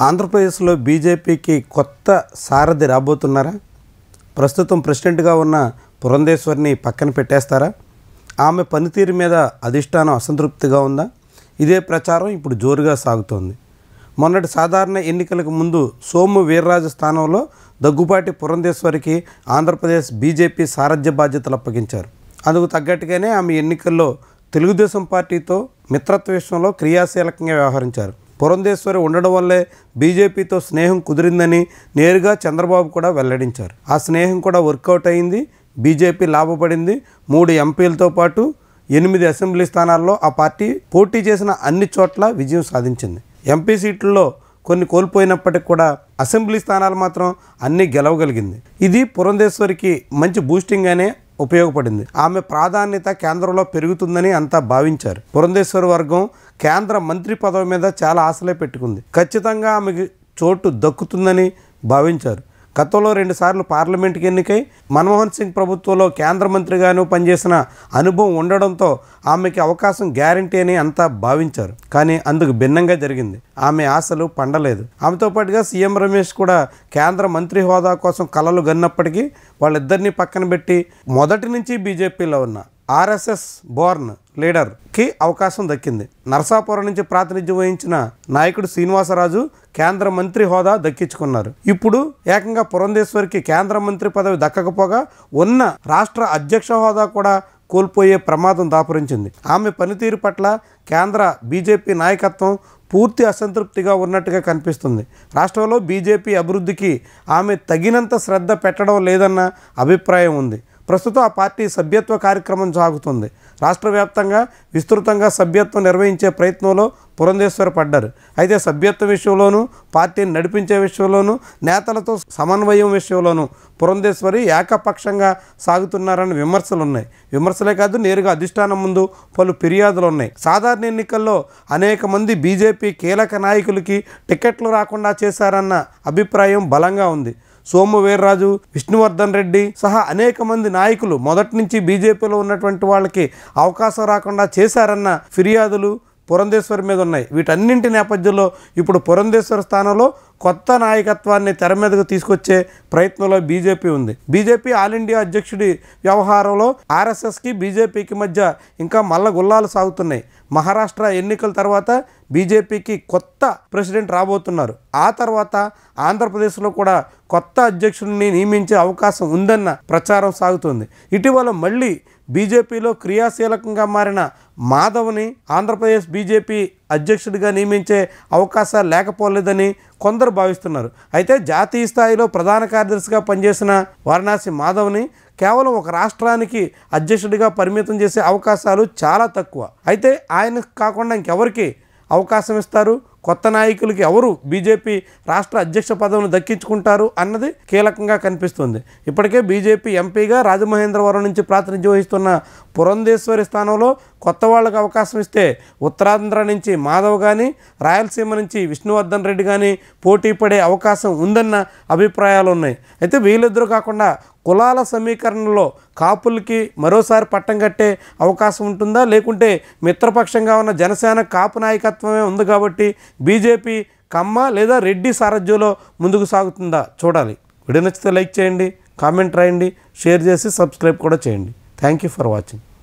ఆంధ్రప్రదేశ్లో బీజేపీకి కొత్త సారథి రాబోతున్నారా? ప్రస్తుతం ప్రెసిడెంట్గా ఉన్న పురంధేశ్వరిని పక్కన పెట్టేస్తారా? ఆమె పనితీరు మీద అధిష్టానం అసంతృప్తిగా ఉందా? ఇదే ప్రచారం ఇప్పుడు జోరుగా సాగుతోంది. మొన్నటి సాధారణ ఎన్నికలకు ముందు సోము వీర్రాజు స్థానంలో దగ్గుపాటి పురంధేశ్వరికి ఆంధ్రప్రదేశ్ బీజేపీ సారథ్య బాధ్యతలు అప్పగించారు. అందుకు తగ్గట్టుగానే ఆమె ఎన్నికల్లో తెలుగుదేశం పార్టీతో మిత్రత్వ విషయంలో క్రియాశీలకంగా వ్యవహరించారు. పురంధేశ్వరి ఉండడం వల్లే బీజేపీతో స్నేహం కుదిరిందని నేరుగా చంద్రబాబు కూడా వెల్లడించారు. ఆ స్నేహం కూడా వర్కౌట్ అయింది బీజేపీ లాభపడింది. మూడు ఎంపీలతో పాటు ఎనిమిది అసెంబ్లీ స్థానాల్లో ఆ పార్టీ పోటీ చేసిన అన్ని చోట్ల విజయం సాధించింది. ఎంపీ సీట్లలో కొన్ని కోల్పోయినప్పటికి కూడా అసెంబ్లీ స్థానాలు మాత్రం అన్నీ గెలవగలిగింది. ఇది పురంధేశ్వరికి మంచి బూస్టింగ్ అనే ఉపయోగపడింది. ఆమె ప్రాధాన్యత కేంద్రంలో పెరుగుతుందని అంతా భావించారు. పురంధేశ్వర వర్గం కేంద్ర మంత్రి పదవి మీద చాలా ఆశలే పెట్టుకుంది. ఖచ్చితంగా ఆమెకి చోటు దక్కుతుందని భావించారు. గతంలో రెండుసార్లు పార్లమెంట్కి ఎన్నికై మన్మోహన్ సింగ్ ప్రభుత్వంలో కేంద్ర మంత్రిగాను పనిచేసిన అనుభవం ఉండడంతో ఆమెకి అవకాశం గ్యారంటీ అని అంతా భావించారు. కానీ అందుకు భిన్నంగా జరిగింది. ఆమె ఆశలు పండలేదు. ఆమెతో పాటుగా సీఎం రమేష్ కూడా కేంద్ర మంత్రి హోదా కోసం కలలు గన్నప్పటికీ వాళ్ళిద్దరినీ పక్కన పెట్టి మొదటి నుంచి బీజేపీలో ఉన్న. ఆర్ఎస్ఎస్ బోర్న్ లీడర్కి అవకాశం దక్కింది. నరసాపురం నుంచి ప్రాతినిధ్యం వహించిన నాయకుడు శ్రీనివాసరాజు కేంద్ర మంత్రి హోదా దక్కించుకున్నారు. ఇప్పుడు ఏకంగా పురంధేశ్వరికి కేంద్ర మంత్రి పదవి దక్కకపోగా ఉన్న రాష్ట్ర అధ్యక్ష హోదా కూడా కోల్పోయే ప్రమాదం దాపురించింది. ఆమె పనితీరు పట్ల కేంద్ర బీజేపీ నాయకత్వం పూర్తి అసంతృప్తిగా ఉన్నట్టుగా కనిపిస్తుంది. రాష్ట్రంలో బీజేపీ అభివృద్ధికి ఆమె తగినంత శ్రద్ధ పెట్టడం లేదన్న అభిప్రాయం ఉంది. ప్రస్తుతం ఆ పార్టీ సభ్యత్వ కార్యక్రమం సాగుతుంది. రాష్ట్ర వ్యాప్తంగా విస్తృతంగా సభ్యత్వం నిర్వహించే ప్రయత్నంలో పురంధేశ్వరి పడ్డారు. అయితే సభ్యత్వ విషయంలోనూ పార్టీని నడిపించే విషయంలోనూ నేతలతో సమన్వయం విషయంలోనూ పురంధేశ్వరి ఏకపక్షంగా సాగుతున్నారని విమర్శలు ఉన్నాయి విమర్శలే కాదు నేరుగా అధిష్టానం ముందు పలు ఫిర్యాదులు ఉన్నాయి. సాధారణ ఎన్నికల్లో అనేక మంది బీజేపీ కీలక నాయకులకి టికెట్లు రాకుండా చేశారన్న అభిప్రాయం బలంగా ఉంది. సోము వీర్రాజు విష్ణువర్ధన్ రెడ్డి సహా అనేక మంది నాయకులు మొదటి నుంచి బీజేపీలో ఉన్నటువంటి వాళ్ళకి అవకాశం రాకుండా చేశారన్న ఫిర్యాదులు పురంధేశ్వర్ మీద ఉన్నాయి. వీటన్నింటి నేపథ్యంలో ఇప్పుడు పురంధేశ్వర స్థానంలో కొత్త నాయకత్వాన్ని తెర మీదకు తీసుకొచ్చే ప్రయత్నంలో బీజేపీ ఉంది. బీజేపీ ఆల్ ఇండియా అధ్యక్షుడి వ్యవహారంలో ఆర్ఎస్ఎస్కి బీజేపీకి మధ్య ఇంకా మల్ల గుల్లాలు సాగుతున్నాయి. మహారాష్ట్ర ఎన్నికల తర్వాత బీజేపీకి కొత్త ప్రెసిడెంట్ రాబోతున్నారు. ఆ తర్వాత ఆంధ్రప్రదేశ్లో కూడా కొత్త అధ్యక్షుడిని నియమించే అవకాశం ఉందన్న ప్రచారం సాగుతుంది. ఇటీవల మళ్ళీ బీజేపీలో క్రియాశీలకంగా మారిన మాధవ్ని ఆంధ్రప్రదేశ్ బీజేపీ అధ్యక్షుడిగా నియమించే అవకాశాలు లేకపోలేదని కొందరు భావిస్తున్నారు. అయితే జాతీయ స్థాయిలో ప్రధాన కార్యదర్శిగా పనిచేసిన వారణాసి మాధవ్ని కేవలం ఒక రాష్ట్రానికి అధ్యక్షుడిగా పరిమితం చేసే అవకాశాలు చాలా తక్కువ. అయితే ఆయన కాకుండా ఇంకెవరికి అవకాశం ఇస్తారు? కొత్త నాయకులకి ఎవరు బీజేపీ రాష్ట్ర అధ్యక్ష పదవిని దక్కించుకుంటారు అన్నది కీలకంగా కనిపిస్తుంది. ఇప్పటికే బీజేపీ ఎంపీగా రాజమహేంద్రవరం నుంచి ప్రాతినిధ్యం వహిస్తున్న పురంధేశ్వరి స్థానంలో కొత్త వాళ్ళకి అవకాశం ఇస్తే ఉత్తరాంధ్ర నుంచి మాధవ్ కానీ రాయలసీమ నుంచి విష్ణువర్ధన్ రెడ్డి కానీ పోటీ పడే అవకాశం ఉందన్న అభిప్రాయాలు ఉన్నాయి. అయితే వీళ్ళిద్దరూ కాకుండా కులాల సమీకరణలో కాపులకి మరోసారి పట్టం కట్టే అవకాశం ఉంటుందా? లేకుంటే మిత్రపక్షంగా ఉన్న జనసేన కాపు నాయకత్వమే ఉంది కాబట్టి బీజేపీ కమ్మ లేదా రెడ్డి సారథ్యంలో ముందుకు సాగుతుందా? చూడాలి. వీడియో నచ్చితే లైక్ చేయండి కామెంట్ రాయండి షేర్ చేసి సబ్స్క్రైబ్ కూడా చేయండి. Thank you for watching